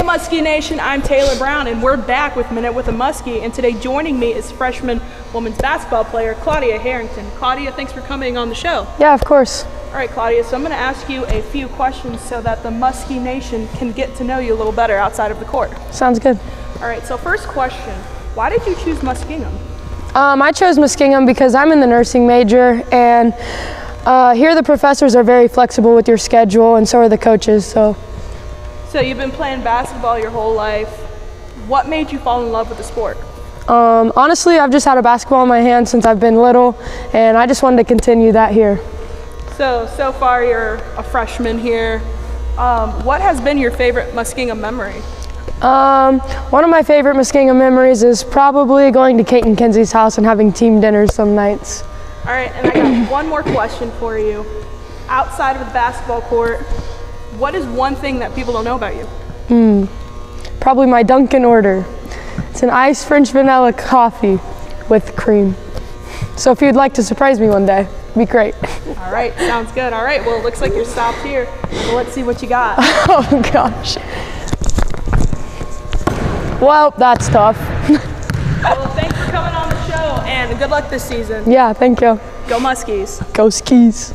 Muskie Nation? I'm Taylor Brown, and we're back with Minute with a Muskie. And today, joining me is freshman women's basketball player Claudia Harrington. Claudia, thanks for coming on the show. Yeah, of course. All right, Claudia, so I'm going to ask you a few questions so that the Muskie Nation can get to know you a little better outside of the court. Sounds good. All right, so first question Why did you choose Muskingum? Um, I chose Muskingum because I'm in the nursing major, and uh, here the professors are very flexible with your schedule, and so are the coaches. So, So, you've been playing basketball your whole life. What made you fall in love with the sport? um, honestly, I've just had a basketball in my hand since I've been little, and I just wanted to continue that here. So, so far you're a freshman here. Um, what has been your favorite Muskingum memory? Um, one of my favorite Muskingum memories is probably going to Kate and Kenzie's house and having team dinners some nights. All right, and I got one more question for you. Outside of the basketball court, what is one thing that people don't know about you? Hmm. Probably my Dunkin' order. It's an iced French vanilla coffee with cream. So if you'd like to surprise me one day, it'd be great. All right, sounds good. All right, well, it looks like you're stopped here. So let's see what you got. Oh gosh. Well, that's tough. well, thanks for coming on the show, and good luck this season. Yeah, thank you. Go Muskies. Go skis.